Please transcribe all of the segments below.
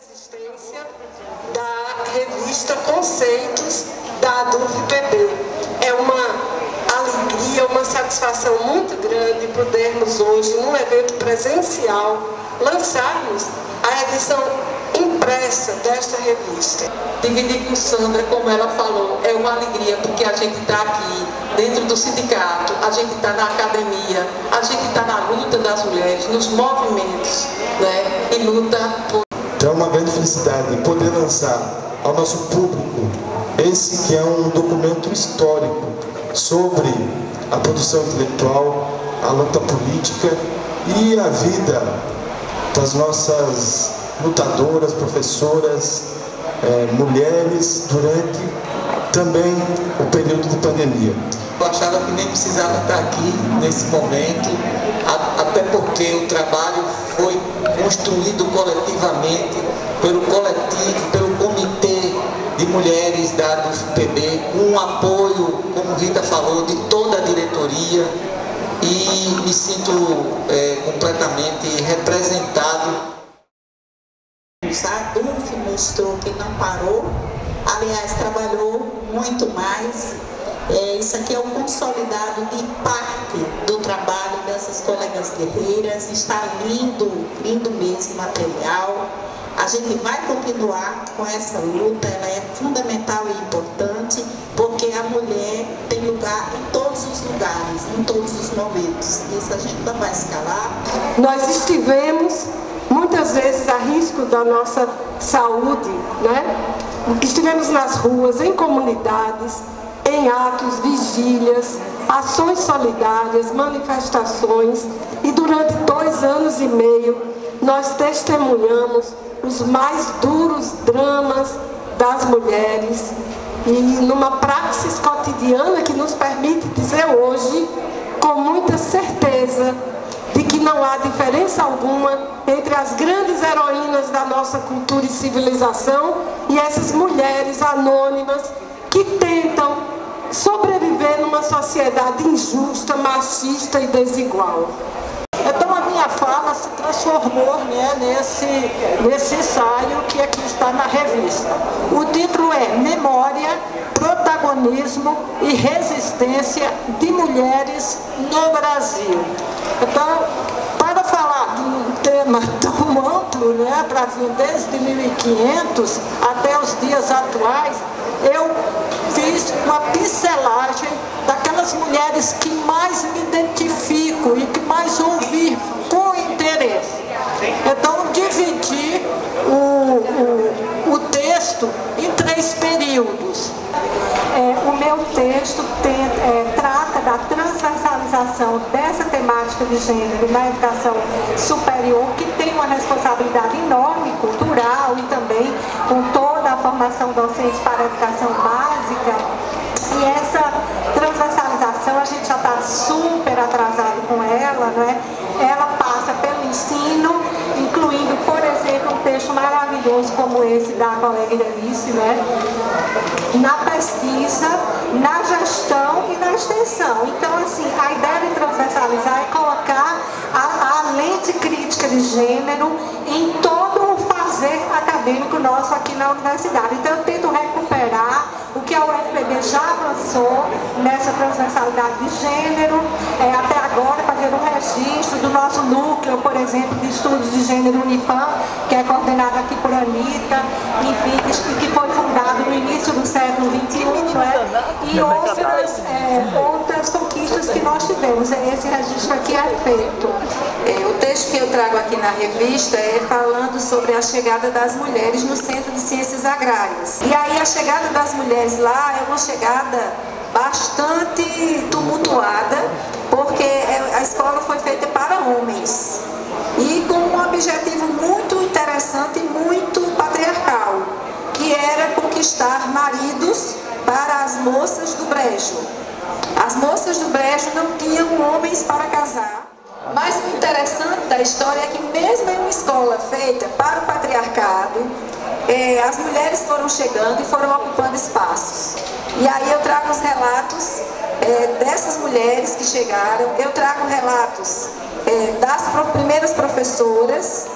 Resistência da revista Conceitos da ADUF-PB. É uma alegria, uma satisfação muito grande podermos hoje, num evento presencial, lançarmos a edição impressa desta revista. Dividir com Sandra, como ela falou, é uma alegria porque a gente está aqui dentro do sindicato, a gente está na academia, a gente está na luta das mulheres, nos movimentos, né? E luta por. Uma grande felicidade poder lançar ao nosso público esse que é um documento histórico sobre a produção intelectual, a luta política e a vida das nossas lutadoras, professoras, é, mulheres durante também o período de pandemia. Eu achava que nem precisava estar aqui nesse momento, até porque o trabalho foi construído coletivamente pelo coletivo, pelo comitê de mulheres da UFPB, com o apoio, como Rita falou, de toda a diretoria e me sinto é, completamente representado a DUF mostrou que não parou, aliás, trabalhou muito mais. É, isso aqui é um consolidado de parte do trabalho dessas colegas guerreiras. Está lindo, lindo mesmo material. A gente vai continuar com essa luta, ela é fundamental e importante, porque a mulher tem lugar em todos os lugares, em todos os momentos. Isso a gente não vai escalar. Nós estivemos muitas vezes a risco da nossa saúde, né? Estivemos nas ruas, em comunidades, em atos, vigílias, ações solidárias, manifestações e durante dois anos e meio nós testemunhamos os mais duros dramas das mulheres. E numa praxis cotidiana que nos permite dizer hoje com muita certeza de que não há diferença alguma entre as grandes heroínas da nossa cultura e civilização e essas mulheres anônimas que tentam sobreviver numa sociedade injusta, machista e desigual. Então a minha fala se transformou né, nesse, nesse ensaio que aqui está na revista. O título é Memória, Protagonismo e Resistência de Mulheres no Brasil. Então, para falar de um tema tão amplo, né, para vir desde 1500 até os dias atuais, eu fiz uma pincelagem daquelas mulheres que mais me identifico e que mais ouvi com interesse. Então, dividi o, o, o texto em três períodos. É, o meu texto tem, é, trata da transversalização dessa temática de gênero na educação superior, que tem uma responsabilidade enorme, cultural e também com toda a formação docente para a educação básica. E essa transversalização, a gente já está super atrasado com ela, né? ela passa pelo ensino, incluindo, por exemplo, um texto maravilhoso como esse da colega Idelice, né? na pesquisa, na gestão e na extensão. Então, assim, a ideia de transversalizar é colocar a, a lente crítica de gênero em todo o fazer acadêmico nosso aqui na universidade. Então, eu tento recuperar o que a UFPB já avançou nessa transversalidade de gênero, é, até agora fazer um registro do nosso núcleo, por exemplo, de estudos de gênero Unipam, que é coordenado aqui por Anitta, enfim, que foi fundado no início do século XXI, né? e outras, é, outras conquistas que nós tivemos. Esse registro aqui é feito. É, o texto que eu trago aqui na revista é falando sobre a chegada das mulheres no Centro de Ciências Agrárias. E aí a chegada das mulheres lá é uma chegada bastante tumultuada, porque é, a escola foi feita para homens e com um objetivo muito interessante e muito patriarcal, que era conquistar maridos para as moças do brejo. As moças do brejo não tinham homens para casar. Mas o interessante da história é que mesmo em uma escola feita para o patriarcado, é, as mulheres foram chegando e foram ocupando espaços. E aí eu trago os relatos é, dessas mulheres que chegaram, eu trago relatos é, das primeiras professoras,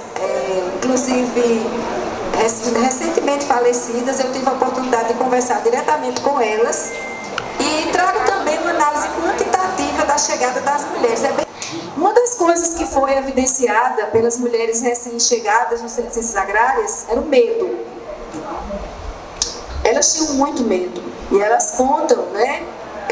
inclusive recentemente falecidas, eu tive a oportunidade de conversar diretamente com elas e trago também uma análise quantitativa da chegada das mulheres. É bem... Uma das coisas que foi evidenciada pelas mulheres recém-chegadas no Centro de Ciências Agrárias era o medo. Elas tinham muito medo e elas contam, né?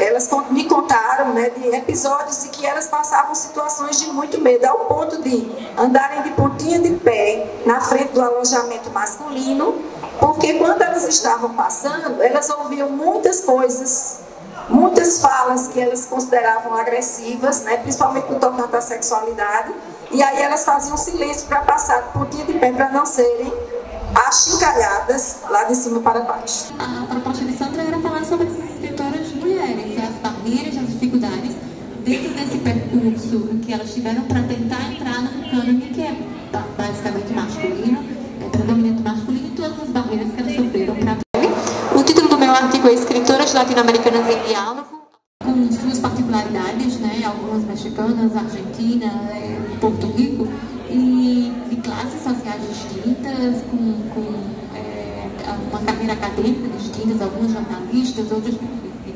Elas me contaram né, de episódios de que elas passavam situações de muito medo, ao ponto de andarem de pontinha de pé na frente do alojamento masculino, porque quando elas estavam passando, elas ouviam muitas coisas muitas falas que elas consideravam agressivas, né, principalmente no tocante à sexualidade, e aí elas faziam silêncio para passar pontinha de pé para não serem achincalhadas lá de cima para baixo. A proposta de as barreiras, as dificuldades dentro desse percurso que elas tiveram para tentar entrar no cânone que é basicamente masculino, é predominante masculino, e todas as barreiras que elas sofreram para meu artigo é Escritoras Latino-Americanas em Diálogo. Com suas particularidades, né, algumas mexicanas, Argentina, é, Porto Rico, e de classes sociais distintas, com, com é, uma carreira acadêmica distinta, algumas jornalistas, outras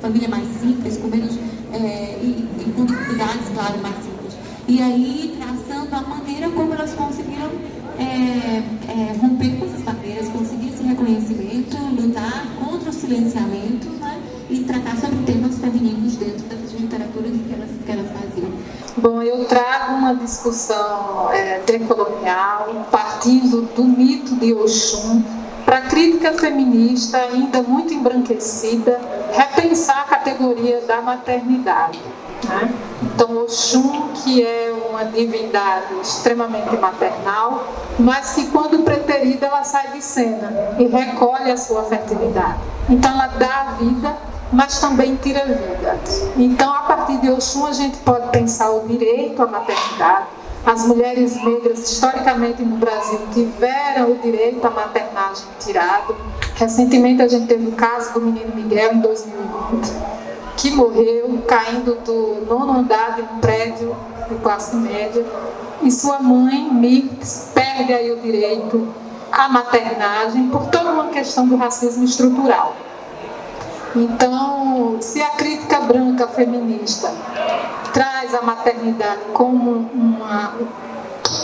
família mais simples, com menos, é, e, e com dificuldades, claro, mais simples. E aí, traçando a maneira como elas conseguiram é, é, romper com essas barreiras, conseguir esse reconhecimento, lutar contra o silenciamento né, e tratar sobre temas femininos dentro dessas literaturas que elas, que elas faziam. Bom, eu trago uma discussão é, decolonial, partindo do mito de Oxum, para a crítica feminista ainda muito embranquecida, repensar a categoria da maternidade. Né? Então, Oxum, que é uma divindade extremamente maternal, mas que quando preterida ela sai de cena e recolhe a sua fertilidade. Então, ela dá a vida, mas também tira a vida. Então, a partir de Oxum, a gente pode pensar o direito à maternidade. As mulheres negras, historicamente no Brasil, tiveram o direito à maternagem tirado. Recentemente, a gente teve o caso do menino Miguel, em 2020 que morreu caindo do nono andar de um prédio de classe média, e sua mãe, Mirtz, perde aí o direito à maternagem por toda uma questão do racismo estrutural. Então, se a crítica branca feminista traz a maternidade como uma,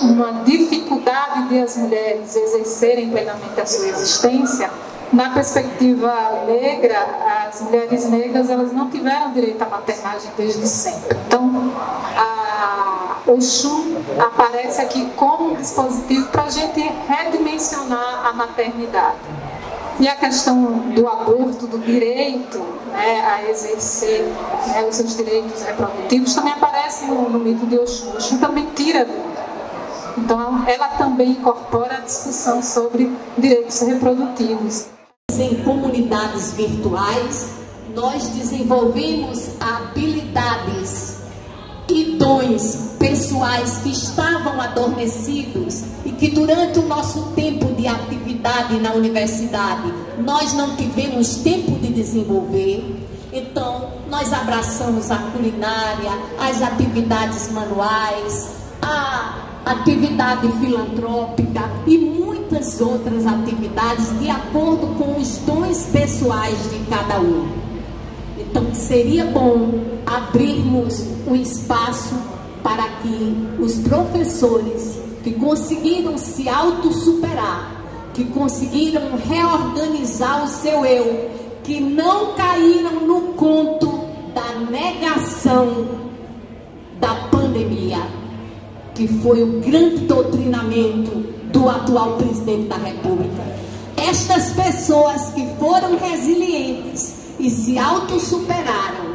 uma dificuldade de as mulheres exercerem plenamente a sua existência, na perspectiva negra, as mulheres negras elas não tiveram direito à maternagem desde sempre. Então, a Oxum aparece aqui como um dispositivo para a gente redimensionar a maternidade. E a questão do aborto, do direito né, a exercer né, os seus direitos reprodutivos, também aparece no, no mito de Oxum. Também tira vida. Então, ela também incorpora a discussão sobre direitos reprodutivos. Em comunidades virtuais, nós desenvolvemos habilidades e dons pessoais que estavam adormecidos e que durante o nosso tempo de atividade na universidade nós não tivemos tempo de desenvolver. Então, nós abraçamos a culinária, as atividades manuais, a atividade filantrópica e muitas outras atividades de acordo com os dons pessoais de cada um. Então, seria bom abrirmos um espaço para que os professores que conseguiram se autossuperar, que conseguiram reorganizar o seu eu, que não caíram no conto da negação da pandemia, que foi o grande doutrinamento do atual presidente da República. Estas pessoas que foram resilientes e se autossuperaram,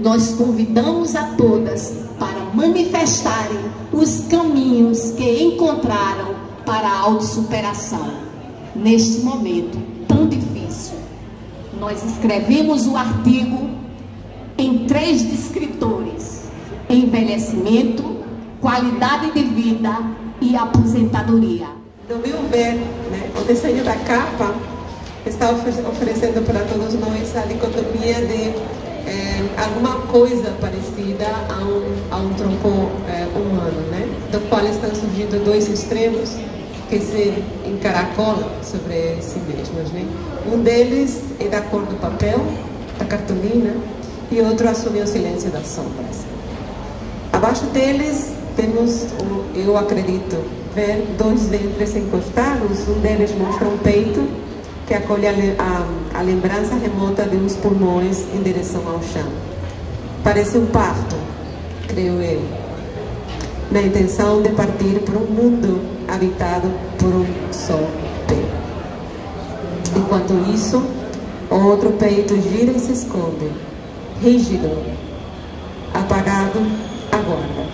nós convidamos a todas para manifestarem os caminhos que encontraram para a autossuperação. Neste momento tão difícil, nós escrevemos o artigo em três descritores: envelhecimento, qualidade de vida e aposentadoria. No meu ver, né, o desenho da capa está oferecendo para todos nós a dicotomia de é, alguma coisa parecida a um, a um tronco é, humano, né? do qual estão surgindo dois extremos, que se encaracolam sobre si mesmos. Né? Um deles é da cor do papel, da cartolina, e outro assume o silêncio das sombras. Abaixo deles temos, eu acredito, ver dois ventres encostados. Um deles mostra um peito que acolhe a, a, a lembrança remota de uns pulmões em direção ao chão. Parece um parto, creio eu, na intenção de partir para um mundo habitado por um só peito. Enquanto isso, outro peito gira e se esconde, rígido, apagado, aguarda.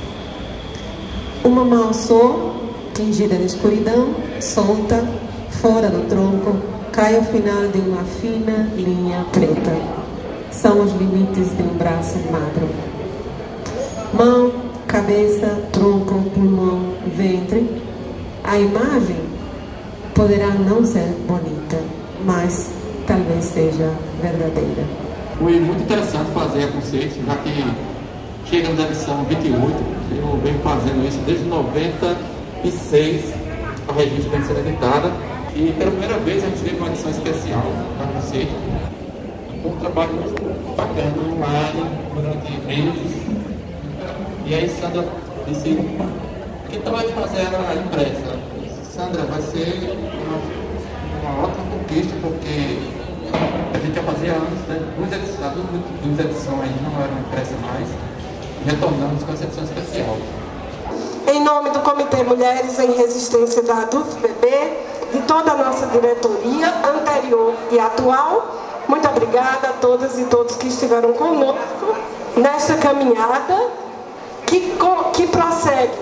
Uma mão só, tingida de escuridão, solta, fora do tronco, cai ao final de uma fina linha preta. São os limites de um braço magro. Mão, cabeça, tronco, pulmão, ventre. A imagem poderá não ser bonita, mas talvez seja verdadeira. Foi muito interessante fazer com vocês, já que chegamos na edição 28, eu venho fazendo isso desde 96, a revista vem sendo editada, e pela primeira vez a gente teve uma edição especial para você, um trabalho muito bacana online durante meses. E aí Sandra disse, que tal vai fazer ela impressa? Sandra, vai ser uma, ótima conquista, porque a gente já fazia anos, né? Duas edições, as duas edições não eram impressas mais. Retornamos com essa edição especial. Em nome do Comitê Mulheres em Resistência da ADUF-BB, de toda a nossa diretoria, anterior e atual, muito obrigada a todas e todos que estiveram conosco nesta caminhada que, que prossegue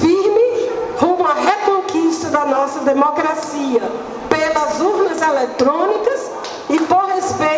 firme rumo à reconquista da nossa democracia pelas urnas eletrônicas e por respeito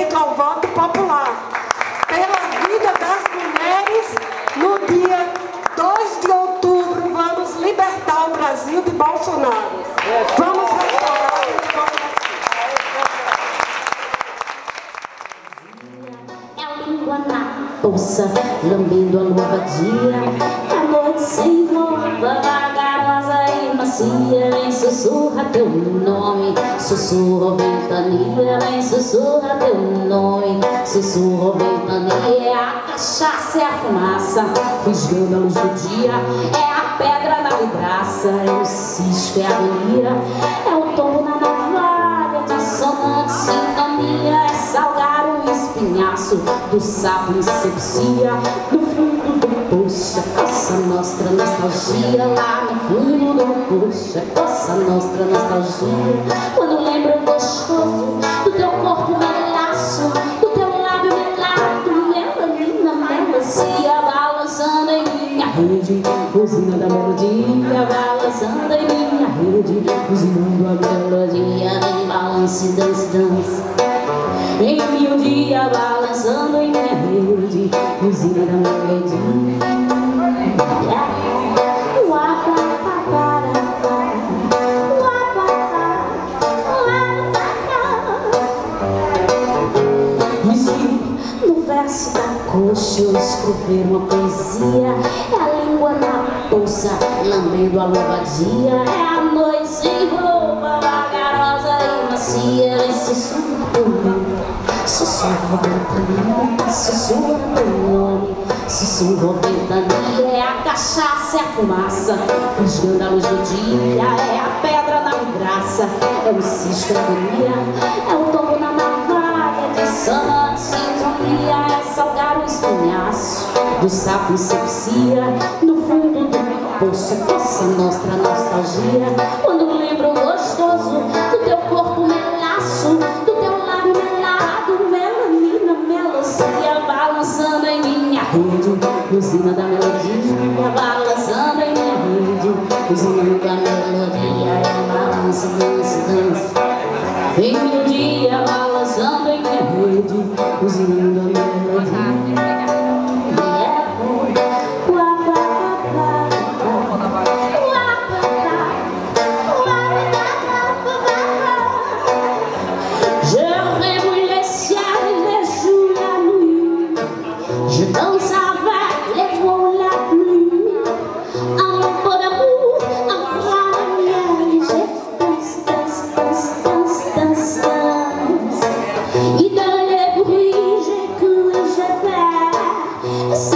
teu nome, sussurra ventania. Vem sussurra teu nome, sussurra ventania. É a cachaça, é a fumaça, fisgando a luz do dia. É a pedra na vidraça, é o cisco, é a agonia. É o tombo na navalha, dissonante sintonia. É salgar o espinhaço do sapo incepcia no fundo do poço. É Coça nostra nostalgia lá no fundo do poço. É Coça nostra nostalgia quando lembro gostoso do teu corpo melaço, do teu lábio melado, melanina, melancia balançando em minha rede, usina da melodia balançando em minha rede, usinando a melodia em balance, dance, dance. Em mil dia balançando em minha rede Usina da melodia Uá, verso da coxa eu escrever uma poesia. É a língua na bolsa lambendo a louvadia É a noite sem roupa vagarosa e macia. E sussurra teu nome, sussurra ventania Sussurra teu nome, sussurra ventania. É a cachaça, é a fumaça, fisgando a luz do dia. É a pedra na vidraça, é o cisco, agonia. É o tombo na navalha, dissonante sintonia do sapo incepcia No fundo do poço, coça nostra nostalgia. Quando lembro gostoso do teu corpo melaço Do teu lábio melado, melanina, melancia Balançando em minha rede, usina da melodia Balançando em minha rede, usina da melodia balanço, dança, dança Em meu dia, balançando em minha rede Usinando Oh.